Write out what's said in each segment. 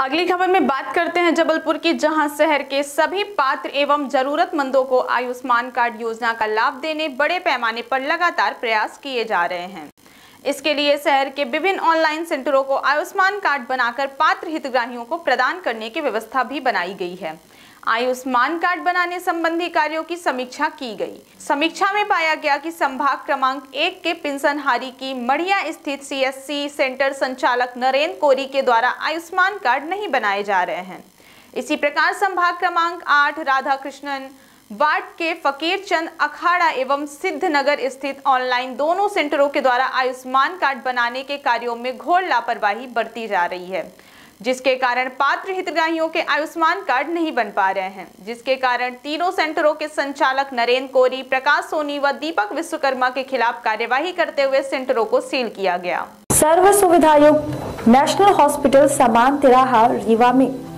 अगली खबर में बात करते हैं जबलपुर की, जहाँ शहर के सभी पात्र एवं जरूरतमंदों को आयुष्मान कार्ड योजना का लाभ देने बड़े पैमाने पर लगातार प्रयास किए जा रहे हैं। इसके लिए शहर के विभिन्न ऑनलाइन सेंटरों को आयुष्मान कार्ड बनाकर पात्र हितग्राहियों को प्रदान करने की व्यवस्था भी बनाई गई है। आयुष्मान कार्ड बनाने संबंधी कार्यों की समीक्षा की गई। समीक्षा में पाया गया कि संभाग क्रमांक एक के पिंसनहारी की मढ़िया स्थित सीएससी सेंटर संचालक नरेंद्र कोरी के द्वारा आयुष्मान कार्ड नहीं बनाए जा रहे हैं। इसी प्रकार संभाग क्रमांक आठ राधा कृष्णन वार्ड के फकीर चंद अखाड़ा एवं सिद्धनगर स्थित ऑनलाइन दोनों सेंटरों के द्वारा आयुष्मान कार्ड बनाने के कार्यों में घोर लापरवाही बरती जा रही है, जिसके कारण पात्र हितग्राहियों के आयुष्मान कार्ड नहीं बन पा रहे हैं। जिसके कारण तीनों सेंटरों के संचालक नरेंद्र कोरी, प्रकाश सोनी व दीपक विश्वकर्मा के खिलाफ कार्यवाही करते हुए सेंटरों को सील किया गया। सर्व सुविधायुक्त नेशनल हॉस्पिटल समान तिराहा, रीवा में।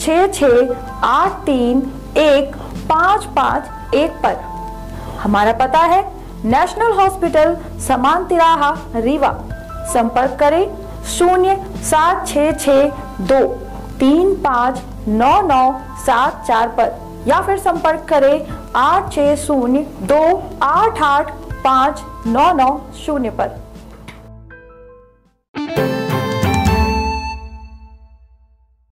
छ छ आठ तीन एक पाँच पाँच एक पर। हमारा पता है नेशनल हॉस्पिटल समान तिराहा रीवा। संपर्क करें शून्य सात छ छ दो, तीन पाँच नौ नौ सात चार पर, या फिर संपर्क करें आठ छः शून्य दो आठ आठ पाँच नौ नौ शून्य पर।